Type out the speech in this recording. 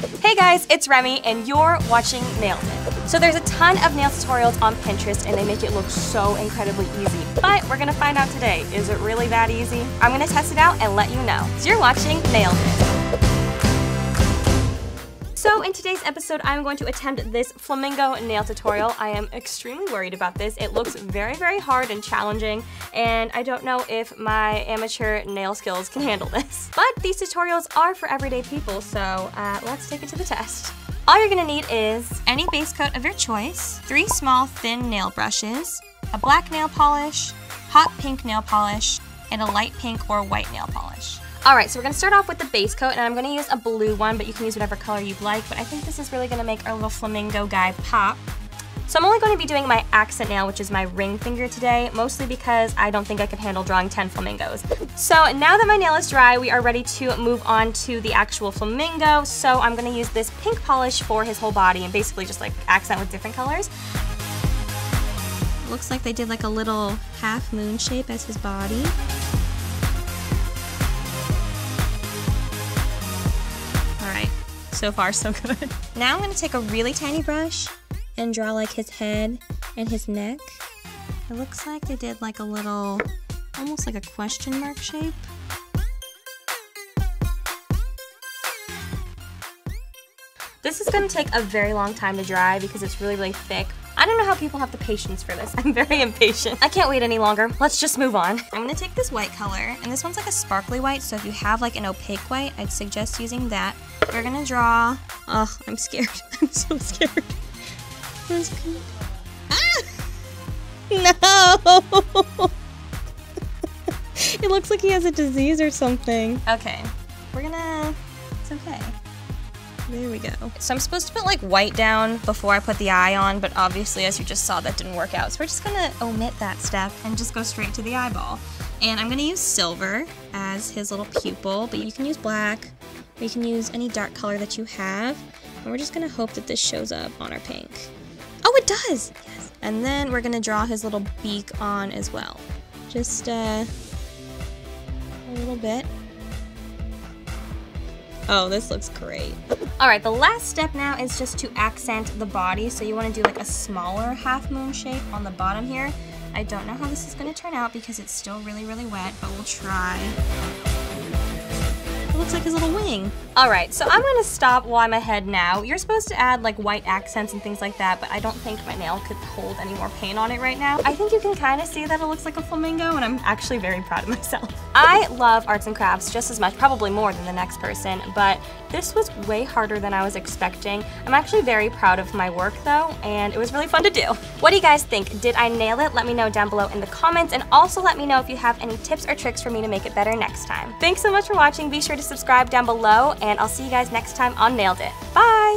Hey guys, it's Remi and you're watching Nailed It. So there's a ton of nail tutorials on Pinterest and they make it look so incredibly easy. But we're gonna find out today, is it really that easy? I'm gonna test it out and let you know. So you're watching Nailed It. So in today's episode, I'm going to attempt this flamingo nail tutorial. I am extremely worried about this. It looks very, very hard and challenging, and I don't know if my amateur nail skills can handle this. But these tutorials are for everyday people, so uh, let's take it to the test. All you're gonna need is any base coat of your choice, three small thin nail brushes, a black nail polish, hot pink nail polish, and a light pink or white nail polish. All right, so we're gonna start off with the base coat, and I'm gonna use a blue one, but you can use whatever color you'd like, but I think this is really gonna make our little flamingo guy pop. So I'm only to be doing my accent nail, which is my ring finger today, mostly because I don't think I could handle drawing 10 flamingos. So now that my nail is dry, we are ready to move on to the actual flamingo. So I'm gonna use this pink polish for his whole body and basically just like accent with different colors. Looks like they did like a little half moon shape as his body. So far, so good. Now I'm gonna take a really tiny brush and draw like his head and his neck. It looks like they did like a little, almost like a question mark shape. This is gonna take a very long time to dry because it's really, really thick. I don't know how people have the patience for this. I'm very impatient. I can't wait any longer. Let's just move on. I'm gonna take this white color, and this one's like a sparkly white, so if you have like an opaque white, I'd suggest using that. We're gonna draw, oh, I'm scared. I'm so scared. Ah! No! it looks like he has a disease or something. Okay, we're gonna, it's okay. There we go. So I'm supposed to put like white down before I put the eye on, but obviously as you just saw that didn't work out. So we're just gonna omit that step and just go straight to the eyeball. And I'm gonna use silver as his little pupil, but you can use black, or you can use any dark color that you have. And we're just gonna hope that this shows up on our pink. Oh, it does! Yes. And then we're gonna draw his little beak on as well. Just uh, a little bit. Oh, this looks great. All right, the last step now is just to accent the body. So you wanna do like a smaller half moon shape on the bottom here. I don't know how this is gonna turn out because it's still really, really wet, but we'll try looks like his little wing. All right, so I'm gonna stop while I'm ahead now. You're supposed to add like white accents and things like that, but I don't think my nail could hold any more paint on it right now. I think you can kind of see that it looks like a flamingo, and I'm actually very proud of myself. I love arts and crafts just as much, probably more than the next person, but this was way harder than I was expecting. I'm actually very proud of my work though, and it was really fun to do. What do you guys think? Did I nail it? Let me know down below in the comments, and also let me know if you have any tips or tricks for me to make it better next time. Thanks so much for watching. Be sure to subscribe down below, and I'll see you guys next time on Nailed It. Bye!